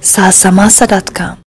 sasamasa.com.